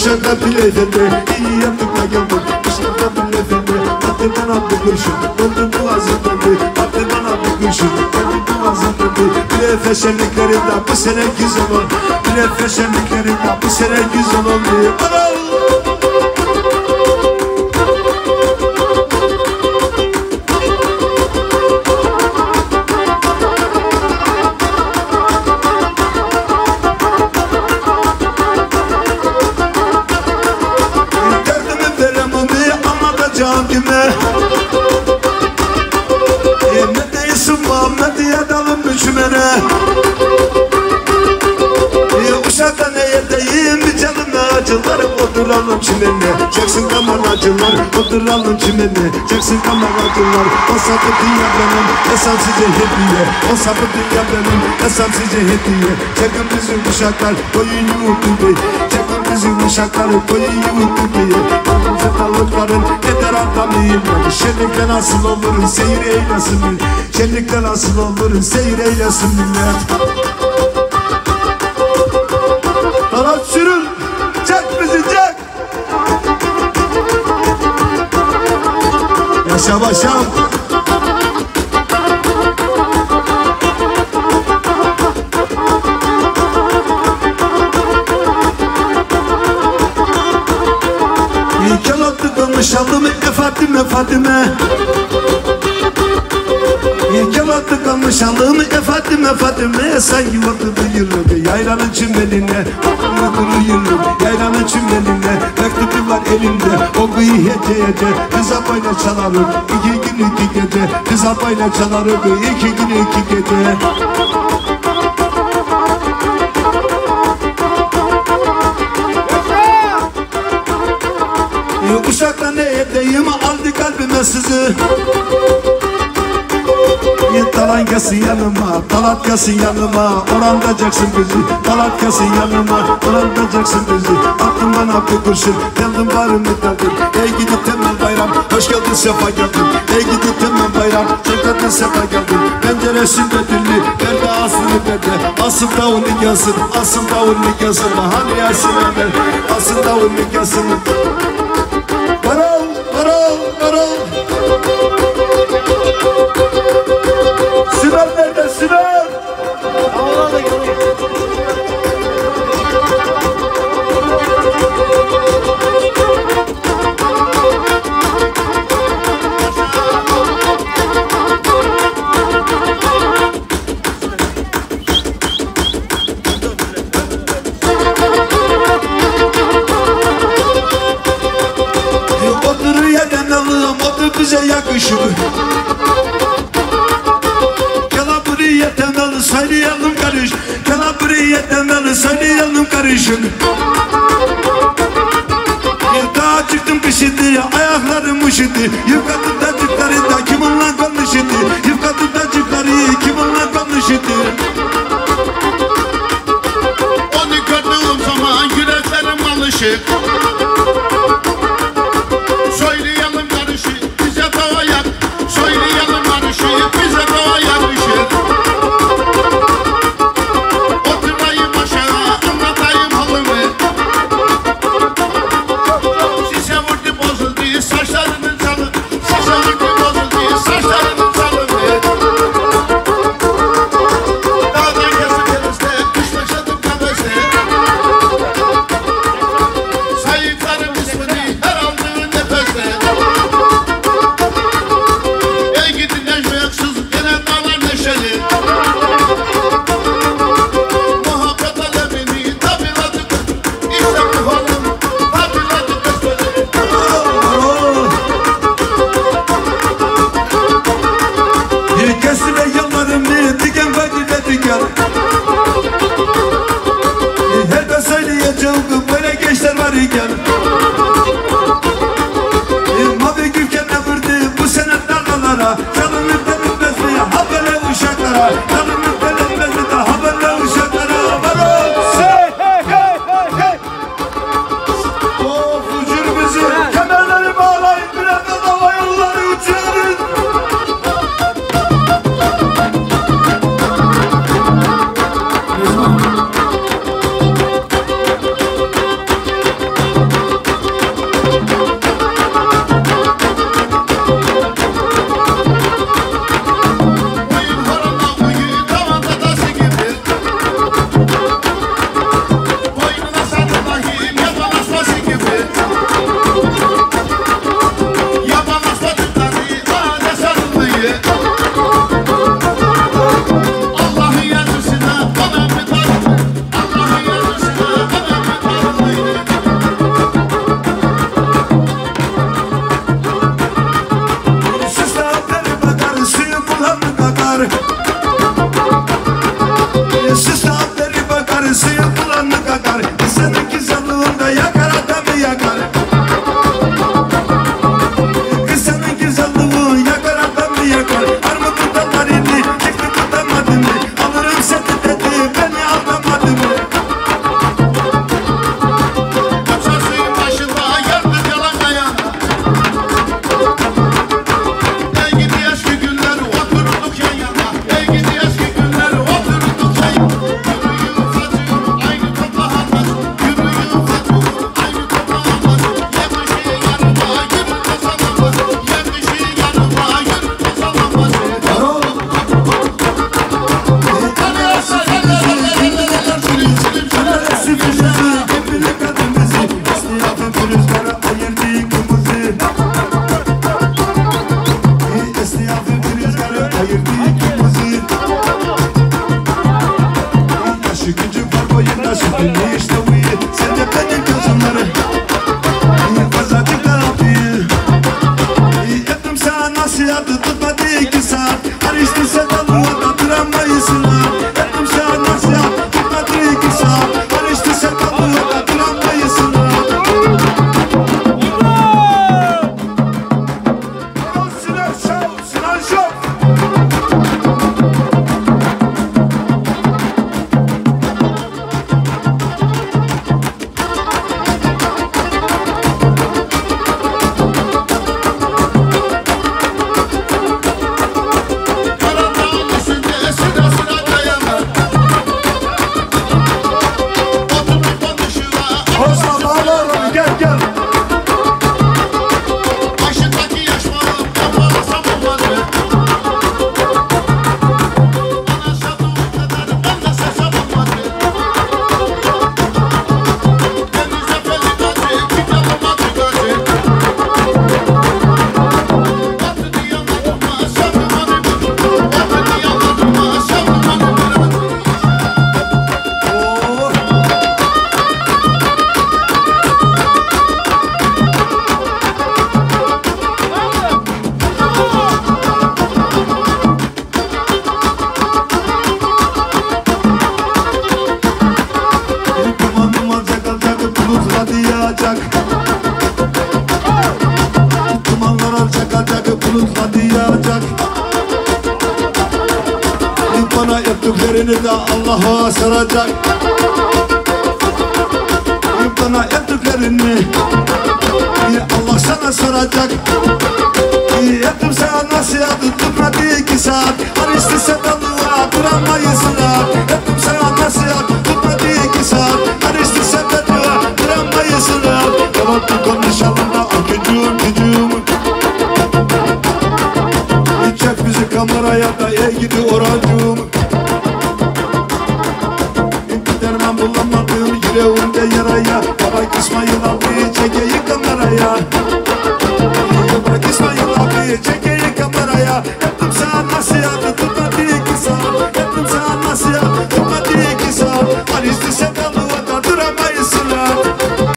Uşak'ta bile efendi iyi yaptık da geldim Uşak'ta bile efendi Attı bana bir kurşun. Döndü boğazım döndü Attı bana bir kurşun. Döndü boğazım döndü Bir efe şenliklerinde bu sene güzel ol Bir efe şenliklerinde bu sene güzel oldu. Ana Çeksin kamar acılar Oturalım çimene. Çeksin kamar acılar O sapı dünya benim Hesap size hediye. O sapı dünya benim Hesap size hediye. Çekin bizim uşaklar Koyun yumurtu Çekin bizim uşaklar Koyun yumurtu diye Zıtalıkların Eder atamayayım Şenlikte nasıl olur Seyir eylesin Şenlikte nasıl olur Seyir eylesin millet Yaşa başam İyi kalattı konuşalım e Fatime Fatime Konuşalım e Fatime Fatime Sen yuvardı yürüdü yaylanın çimenine Yürüdü yürüdü yaylanın çimenine Mektubu var elimde okuyu hece hece Kız abayla çalarım iki gün iki gece. Kız abayla çalarım iki gün iki gece. Uşakta ne edeyim aldı kalbime sizi Bir talan gelsin yanıma, talat gelsin yanıma. Orandacaksın bizi, talat gelsin yanıma. Orandacaksın bizi, bana bir kurşun Geldim varım derdim, ey gidi temel bayram Hoş geldin sefa geldin, ey gidi temel bayram geldin sefa geldin, penceresinde dilli Perde asını perde, asıl davul nikahsın Asıl davul nikahsın, hani yasin emel Asıl davul nikahsın Varol, varol, varol bize yakışır. Buraya temeli söyleyelim karış. Temeli söyleyelim karışın Bir daha çıktım pişidi ayaklarım üşüdü. Yıkadım da çıkarı da kiminle konuşudu söyleyeceğim böyle gençler var iken. Mavi gülken ne vurdu bu sene dalgalara Canım üflenilmez mi ha böyle uşaklara. Canım Yukarısı yapılanı Mr. bana yaptıklarını da Allah'a saracak. Bana yaptıklarını Allah sana saracak. Yaptım sana nasihat tutmadı iki saat. yüreğimde yaraya Bırak İsmail abi çekeyim kameraya Bırak İsmail abi çekeyim